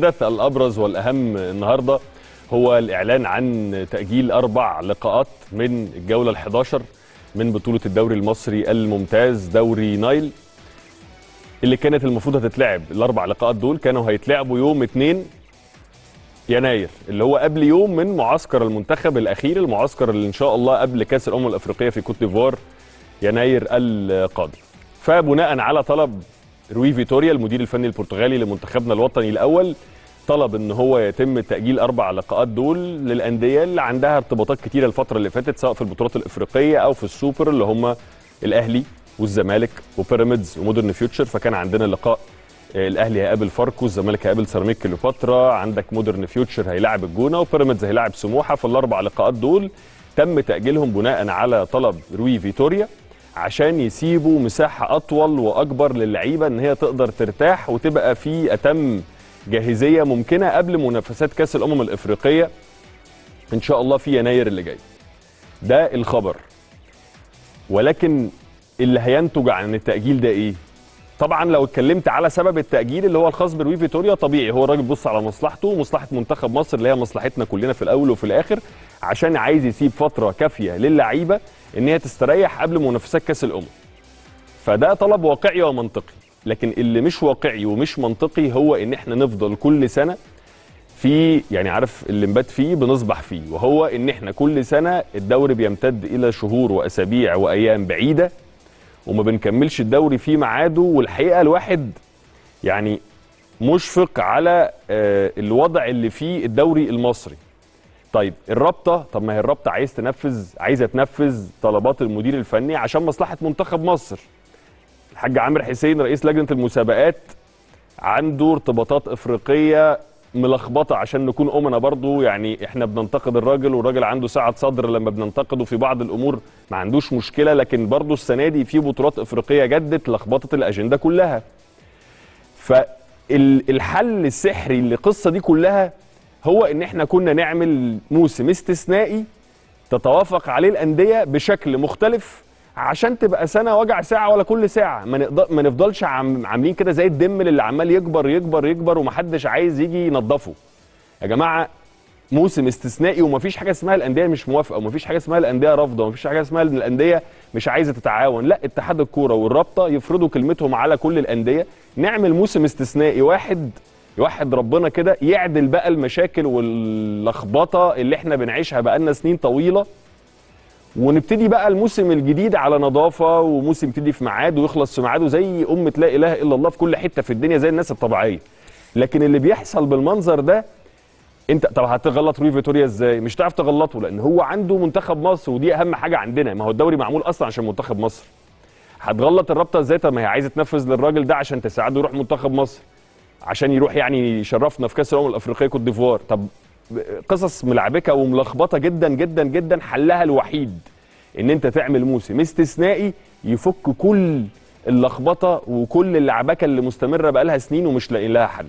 الحدث الأبرز والأهم النهارده هو الإعلان عن تأجيل أربع لقاءات من الجولة ال11 من بطولة الدوري المصري الممتاز دوري نايل اللي كانت المفروض هتتلعب. الأربع لقاءات دول كانوا هيتلعبوا يوم 2 يناير اللي هو قبل يوم من معسكر المنتخب الأخير المعسكر اللي إن شاء الله قبل كأس الأمم الأفريقية في كوت ديفوار يناير القادم. فبناء على طلب روي فيتوريا المدير الفني البرتغالي لمنتخبنا الوطني الأول طلب إن هو يتم تأجيل أربع لقاءات دول للأندية اللي عندها ارتباطات كتيرة الفترة اللي فاتت سواء في البطولات الإفريقية أو في السوبر اللي هم الأهلي والزمالك وبيراميدز ومودرن فيوتشر. فكان عندنا لقاء الأهلي هيقابل فاركو الزمالك هيقابل سيراميك كليوباترا عندك مودرن فيوتشر هيلاعب الجونة وبيراميدز هيلاعب سموحة. فالأربع لقاءات دول تم تأجيلهم بناء على طلب روي فيتوريا. عشان يسيبوا مساحة أطول وأكبر للعيبة إن هي تقدر ترتاح وتبقى في أتم جاهزية ممكنة قبل منافسات كأس الأمم الإفريقية إن شاء الله في يناير اللي جاي. ده الخبر. ولكن اللي هينتج عن التأجيل ده إيه؟ طبعا لو اتكلمت على سبب التأجيل اللي هو الخاص بروي فيتوريا طبيعي هو الراجل بص على مصلحته ومصلحه منتخب مصر اللي هي مصلحتنا كلنا في الأول وفي الآخر عشان عايز يسيب فترة كافية للعيبة إن هي تستريح قبل منافسات كأس الأمم. فده طلب واقعي ومنطقي. لكن اللي مش واقعي ومش منطقي هو إن إحنا نفضل كل سنة في يعني عارف اللي نبات فيه بنصبح فيه. وهو إن إحنا كل سنة الدوري بيمتد إلى شهور وأسابيع وأيام بعيدة وما بنكملش الدوري في ميعاده. والحقيقة الواحد يعني مشفق على الوضع اللي فيه الدوري المصري. طيب الرابطة طب ما هي الرابطة عايز تنفذ عايزة تنفذ طلبات المدير الفني عشان مصلحة منتخب مصر. الحاج عامر حسين رئيس لجنة المسابقات عنده ارتباطات إفريقية ملخبطة عشان نكون امنا برضو. يعني إحنا بننتقد الراجل والراجل عنده سعة صدر لما بننتقده في بعض الأمور. ما عندوش مشكلة لكن برضو السنة دي في بطولات إفريقية جدت لخبطت الأجندة كلها. فالحل السحري للقصة دي كلها هو إن إحنا كنا نعمل موسم استثنائي تتوافق عليه الأندية بشكل مختلف عشان تبقى سنة وجع ساعة ولا كل ساعة. ما ما نفضلش عم عاملين كده زي الدم اللي عمال يكبر يكبر يكبر ومحدش عايز يجي ينظفه. يا جماعة موسم استثنائي ومفيش حاجة اسمها الأندية مش موافقة ومفيش حاجة اسمها الأندية رافضة ومفيش حاجة اسمها إن الأندية مش عايزة تتعاون. لا اتحاد الكورة والرابطة يفرضوا كلمتهم على كل الأندية. نعمل موسم استثنائي واحد يوحد ربنا كده يعدل بقى المشاكل واللخبطة اللي إحنا بنعيشها بقالنا سنين طويلة. ونبتدي بقى الموسم الجديد على نظافة وموسم يبتدي في ميعاد ويخلص في ميعاده زي أمة لا إله إلا الله في كل حتة في الدنيا زي الناس الطبيعية. لكن اللي بيحصل بالمنظر ده انت طب هتغلط روي فيتوريا إزاي؟ مش هتعرف تغلطه لأن هو عنده منتخب مصر ودي أهم حاجة عندنا. ما هو الدوري معمول أصلا عشان منتخب مصر. هتغلط الرابطة إزاي؟ طب ما هي عايزة تنفذ للراجل ده عشان تساعده يروح منتخب مصر. عشان يروح يعني يشرفنا في كأس الأمم الأفريقية كوت ديفوار. طب قصص ملعبكة وملخبطة جدا جدا جدا حلها الوحيد إن أنت تعمل موسم استثنائي يفك كل اللخبطة وكل اللعبكة اللي مستمرة بقالها سنين ومش لاقيين لها حل.